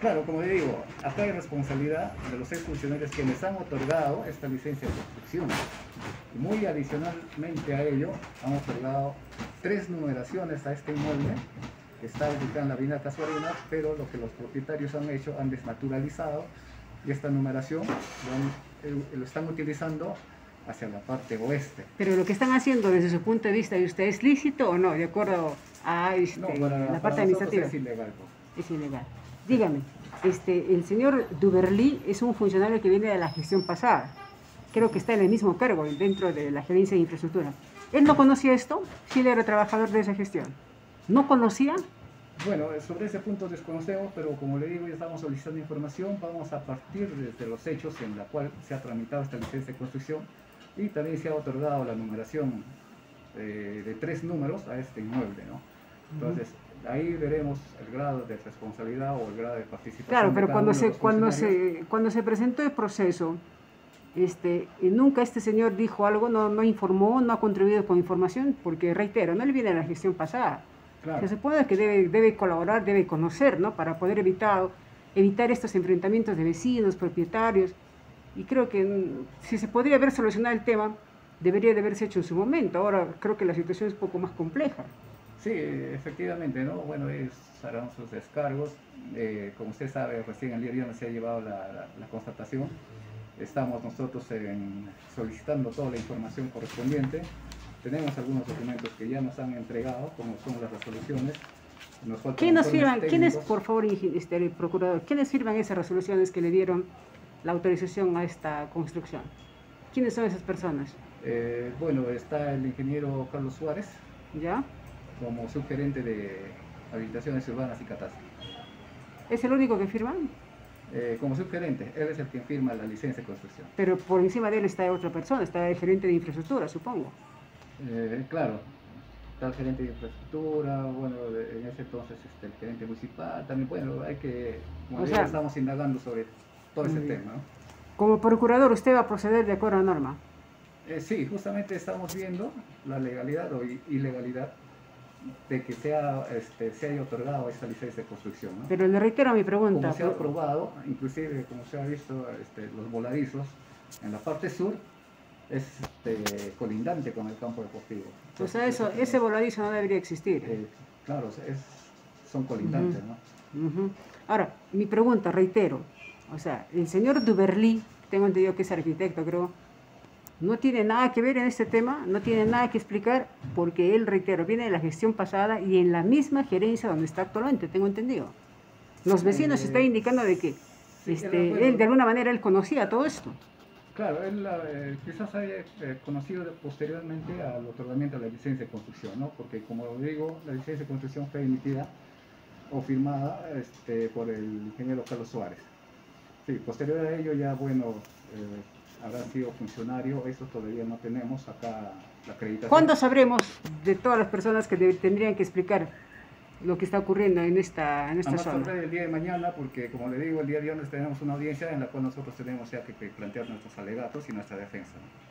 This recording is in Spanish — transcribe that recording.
Claro, como le digo, acá hay responsabilidad de los seis funcionarios quienes han otorgado esta licencia de construcción. Muy adicionalmente a ello, han otorgado tres numeraciones a este inmueble que está ubicado en la avenida Casuarina, pero lo que los propietarios han hecho, han desnaturalizado y esta numeración lo, han- lo están utilizando hacia la parte oeste. Pero lo que están haciendo desde su punto de vista de usted es lícito o no, de acuerdo a este, No, para, la parte administrativa. es ilegal. pues. Es ilegal. Dígame, este, el señor Duberly es un funcionario que viene de la gestión pasada. Creo que está en el mismo cargo dentro de la gerencia de infraestructura. ¿Él no conocía esto? Sí, él era trabajador de esa gestión. ¿No conocía? Bueno, sobre ese punto desconocemos, pero como le digo, ya estamos solicitando información, vamos a partir de los hechos en la cual se ha tramitado esta licencia de construcción y también se ha otorgado la numeración eh, de tres números a este inmueble, ¿no? Entonces, ahí veremos el grado de responsabilidad o el grado de participación. Claro, pero cuando se, cuando, se, cuando se presentó el proceso, este, y nunca este señor dijo algo, no, no informó, no ha contribuido con información, porque reitero, no le viene de la gestión pasada. Claro. Se supone que debe, debe colaborar, debe conocer, ¿no? Para poder evitar, evitar estos enfrentamientos de vecinos, propietarios. Y creo que mm, si se podría haber solucionado el tema, debería de haberse hecho en su momento. Ahora creo que la situación es un poco más compleja. Sí, efectivamente, ¿no? Bueno, ellos harán sus descargos. Eh, como usted sabe, recién el día de hoy se ha llevado la, la- la constatación. Estamos nosotros en- solicitando toda la información correspondiente. Tenemos algunos documentos que ya nos han entregado, como son las resoluciones. Nos ¿Quiénes informes firman, ¿quiénes, por favor, este, procurador, quiénes firman esas resoluciones que le dieron la autorización a esta construcción? ¿Quiénes son esas personas? Eh, bueno, está el ingeniero Carlos Suárez ¿Ya? Como subgerente de habitaciones urbanas y catastro. ¿Es el único que firma? Eh, como subgerente, él es el que firma la licencia de construcción. Pero por encima de él está otra persona, está el gerente de infraestructura, supongo. Eh, claro, está el gerente de infraestructura, bueno, en ese entonces este, el gerente municipal, también, bueno, hay que, como sea- estamos indagando sobre todo ese bien. tema, ¿no? Como procurador, usted va a proceder de acuerdo a norma. Eh, sí, justamente estamos viendo la legalidad o ilegalidad de que sea, este, se haya otorgado esta licencia de construcción, ¿no? Pero le reitero mi pregunta. Como se ha aprobado, inclusive como se ha visto, este, los voladizos en la parte sur es este, colindante con el campo deportivo. O sea, eso, ese voladizo no debería existir. eh, claro, es, son colindantes, ¿no? Ujú. Ahora, mi pregunta, reitero. O sea, el señor Duberly, tengo entendido que es arquitecto, creo, no tiene nada que ver en este tema, no tiene nada que explicar, porque él, reitero, viene de la gestión pasada y en la misma gerencia donde está actualmente, tengo entendido. Los vecinos Eh, están indicando de que sí, este, él, de alguna manera, él conocía todo esto. Claro, él eh, quizás haya eh, conocido posteriormente al otorgamiento de la licencia de construcción, ¿no? Porque como digo, la licencia de construcción fue emitida o firmada este, por el ingeniero Carlos Suárez. Sí, posterior a ello ya, bueno, eh, habrá sido funcionario, eso todavía no tenemos acá la acreditación. ¿Cuándo sabremos de todas las personas que tendrían que explicar lo que está ocurriendo en esta, en esta más zona? tarde el día de mañana, porque como le digo, el día de viernes tenemos una audiencia en la cual nosotros tenemos ya que, que plantear nuestros alegatos y nuestra defensa. ¿no?